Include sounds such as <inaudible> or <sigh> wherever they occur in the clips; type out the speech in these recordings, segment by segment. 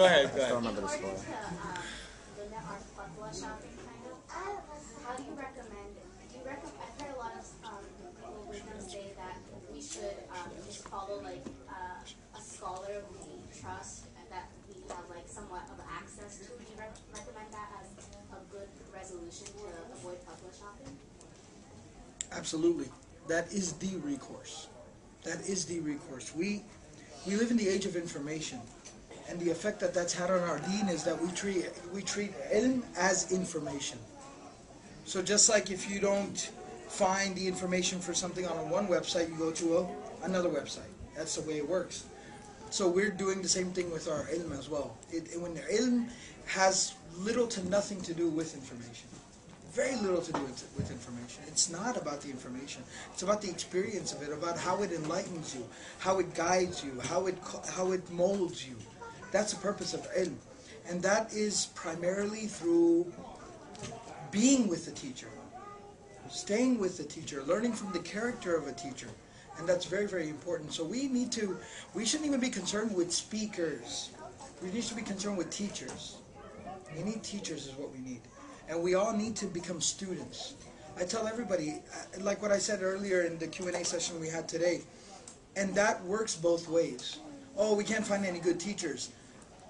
go ahead, go I still ahead. remember the score. To, um, limit our fatwa shopping, kind of. How do you recommend? Do you recommend? I've heard a lot of um, people wisdom say that we should um, just follow like uh, a scholar we trust that we have like somewhat of access to. Do you rec- recommend that as a good resolution to avoid fatwa shopping? Absolutely. That is the recourse. That is the recourse. We we live in the age of information, and the effect that that's had on our deen is that we treat we treat ilm as information. So just like if you don't find the information for something on one website, you go to a, another website. That's the way it works. So we're doing the same thing with our ilm as well. It, when ilm has little to nothing to do with information very little to do with, with information. It's not about the information. It's about the experience of it, about how it enlightens you, how it guides you, how it how it molds you. That's the purpose of ilm, and that is primarily through being with the teacher, staying with the teacher, learning from the character of a teacher, and that's very very important. So we need to. We shouldn't even be concerned with speakers. We need to be concerned with teachers. We need teachers, is what we need and we all need to become students. I tell everybody, uh, like what I said earlier in the Q&A session we had today, and that works both ways. Oh, we can't find any good teachers.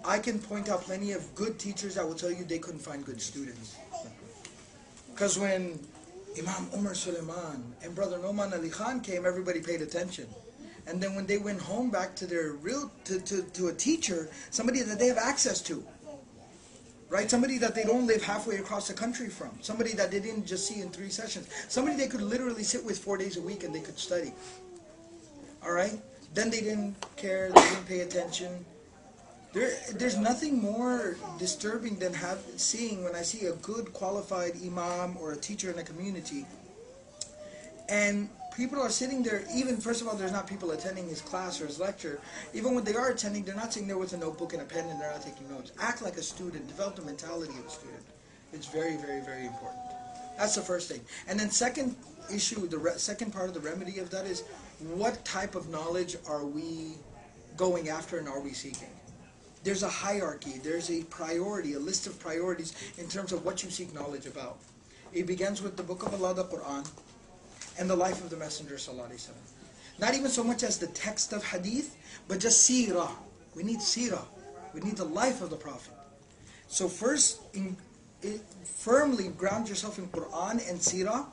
I can point out plenty of good teachers that will tell you they couldn't find good students. Because when Imam Omar Suleiman and Brother Nouman Ali Khan came, everybody paid attention. And then when they went home back to their real, to, to, to a teacher, somebody that they have access to, right? Somebody that they don't live halfway across the country from. Somebody that they didn't just see in three sessions. Somebody they could literally sit with four days a week and they could study. All right? Then they didn't care, they didn't pay attention. There, there's nothing more disturbing than have, seeing when I see a good qualified imam or a teacher in a community and people are sitting there even first of all there's not people attending his class or his lecture. Even when they are attending they're not sitting there with a notebook and a pen and they're not taking notes. Act like a student. Develop the mentality of a student. It's very very very important. That's the first thing. And then second issue the second part of the remedy of that is what type of knowledge are we going after and are we seeking there's a hierarchy there's a priority a list of priorities in terms of what you seek knowledge about it begins with the book of allah the quran and the life of the Messenger. Not even so much as the text of hadith, but just seerah. We need seerah. We need the life of the Prophet. So first, in, firmly ground yourself in Quran and seerah.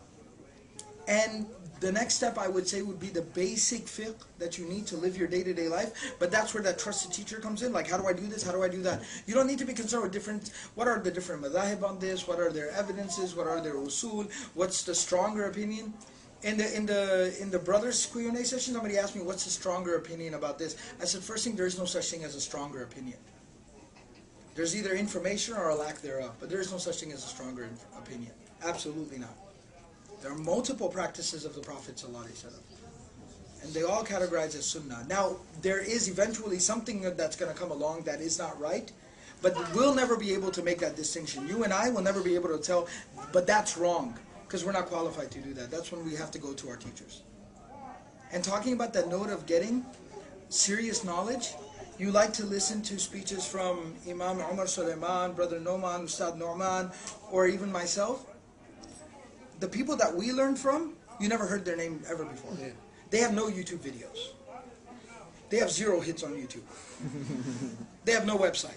And the next step I would say would be the basic fiqh that you need to live your day-to-day life. But that's where that trusted teacher comes in. Like, how do I do this? How do I do that? You don't need to be concerned with different, what are the different madhahib on this? What are their evidences? What are their usul? What's the stronger opinion? In the in the in the brothers Q&A session, somebody asked me, "What's the stronger opinion about this?" I said, first thing, there is no such thing as a stronger opinion. There's either information or a lack thereof, but there is no such thing as a stronger opinion. Absolutely not. There are multiple practices of the Prophet and they all categorize as sunnah. Now, there is eventually something that's going to come along that is not right, but we'll never be able to make that distinction. You and I will never be able to tell, but that's wrong, because we're not qualified to do that. That's when we have to go to our teachers. And talking about that note of getting serious knowledge, you like to listen to speeches from Imam Omar Suleiman, Brother Nouman, Ustad Nouman, or even myself. The people that we learned from, you never heard their name ever before. They have no YouTube videos. They have zero hits on YouTube. <laughs> they have no website.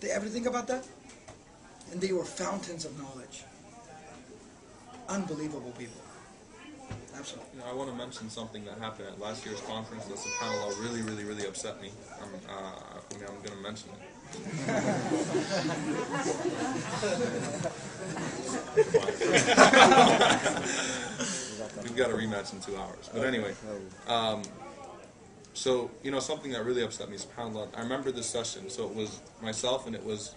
They ever think about that? And they were fountains of knowledge. Unbelievable people. Absolutely. You know, I want to mention something that happened at last year's conference that subhanAllah really, really, really upset me. I'm, uh, I mean, I'm going to mention it. <laughs> We've got a rematch in two hours. But anyway, um, so, you know, something that really upset me, subhanAllah, I remember this session. So it was myself and it was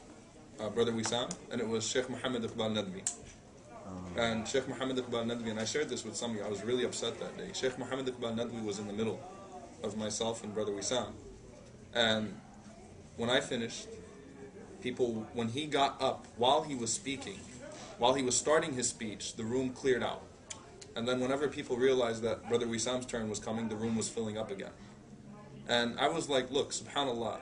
uh, Brother Wissam and it was Sheikh Muhammad Iqbal Nadwi. And Sheikh Muhammad Iqbal Nadwi, and I shared this with some of you, I was really upset that day. Sheikh Muhammad Iqbal Nadwi was in the middle of myself and Brother Wissam. And when I finished, people, when he got up while he was speaking, while he was starting his speech, the room cleared out. And then whenever people realized that Brother Wissam's turn was coming, the room was filling up again. And I was like, look, subhanAllah,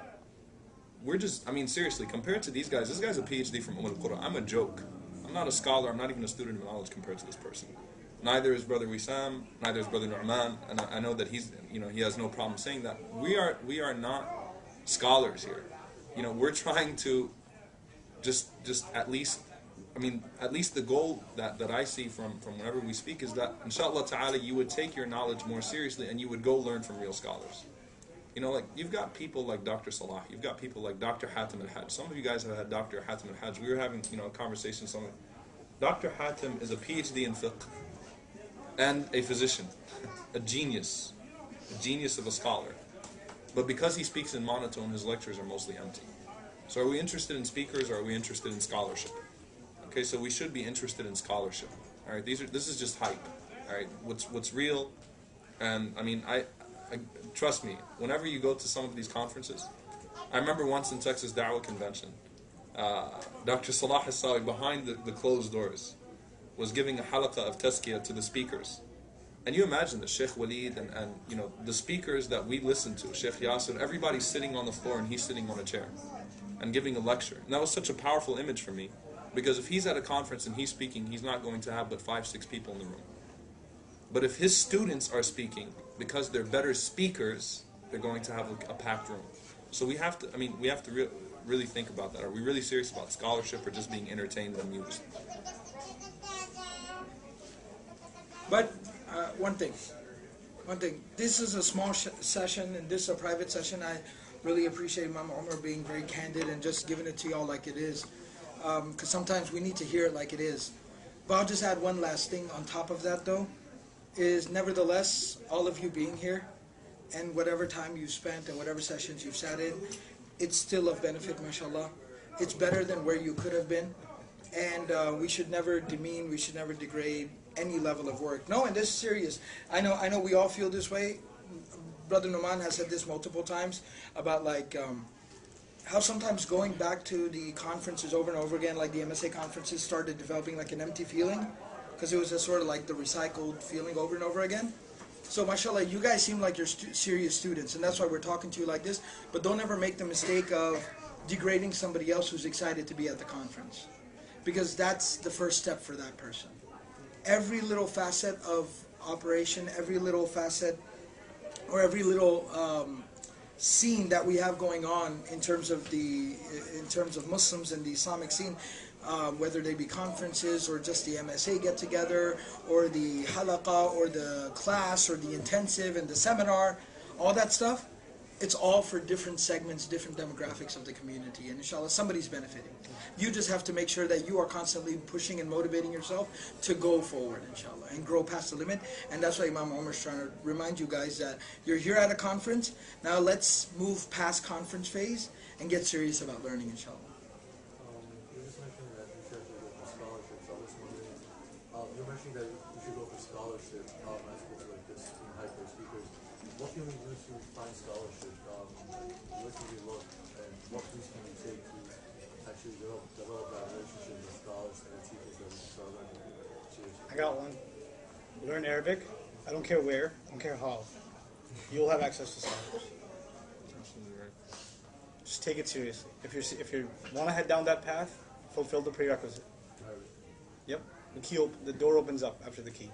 we're just, I mean, seriously, compared to these guys, this guy's a PhD from Umm al-Qura. I'm a joke. I'm not a scholar. I'm not even a student of knowledge compared to this person. Neither is Brother Wissam, neither is Brother Nouman, and I, I know that he's, you know, he has no problem saying that. We are, we are not scholars here. You know, we're <laughs> trying to just, just at least, I mean, at least the goal that, that I see from, from whenever we speak is that, inshallah ta'ala, you would take your knowledge more seriously and you would go learn from real scholars. You know, like you've got people like Dr. Salah, you've got people like Dr. Hatim al Hajj. Some of you guys have had Dr. Hatim al Hajj. We were having, you know, a conversation. Dr. Hatim is a PhD in fiqh and a physician, <laughs> a genius, a genius of a scholar. But because he speaks in monotone, his lectures are mostly empty. So are we interested in speakers or are we interested in scholarship? Okay, so we should be interested in scholarship. All right, these are this is just hype. All right, what's what's real, and I mean I I, trust me, whenever you go to some of these conferences, I remember once in Texas Dawah Convention, uh, Dr. Salah Hassawi, behind the, the, closed doors, was giving a halaqah of tazkiyah to the speakers. And you imagine the Sheikh Walid and, and you know the speakers that we listen to, Sheikh Yasser, everybody's sitting on the floor and he's sitting on a chair and giving a lecture. And that was such a powerful image for me because if he's at a conference and he's speaking, he's not going to have but five, six people in the room. But if his students are speaking, because they're better speakers, they're going to have a, a packed room. So we have to, I mean, we have to re really think about that. Are we really serious about scholarship or just being entertained and amused? But uh, one thing, one thing. This is a small session and this is a private session. I really appreciate Imam Omar being very candid and just giving it to y'all like it is. Because um, sometimes we need to hear it like it is. But I'll just add one last thing on top of that though is nevertheless all of you being here and whatever time you've spent and whatever sessions you've sat in, it's still of benefit, mashallah. It's better than where you could have been. And uh, we should never demean, we should never degrade any level of work. No, and this is serious. I know, I know we all feel this way. Brother Nouman has said this multiple times about like um, how sometimes going back to the conferences over and over again, like the MSA conferences, started developing like an empty feeling because it was just sort of like the recycled feeling over and over again. So mashallah, you guys seem like you're stu serious students, and that's why we're talking to you like this. But don't ever make the mistake of degrading somebody else who's excited to be at the conference, because that's the first step for that person. Every little facet of operation, every little facet, or every little um, scene that we have going on in terms of the in terms of Muslims and the Islamic scene um, whether they be conferences or just the MSA get together or the halaqa or the class or the intensive and the seminar, all that stuff, it's all for different segments, different demographics of the community. And inshallah, somebody's benefiting. You just have to make sure that you are constantly pushing and motivating yourself to go forward, inshallah, and grow past the limit. And that's why Imam Omar is trying to remind you guys that you're here at a conference. Now let's move past conference phase and get serious about learning, inshallah. mentioning that you should go for scholarship um, as opposed to like this in hyper speakers. What to find scholarship? Um, where can we look? And what tools can we take to actually develop, develop that relationship with scholars and teachers that we start learning? I got one. Learn Arabic. I don't care where. I don't care how. You'll have access to scholars. Just take it seriously. If you're if you want to head down that path, fulfill the prerequisite. Yep. The key, op- the door opens up after the key.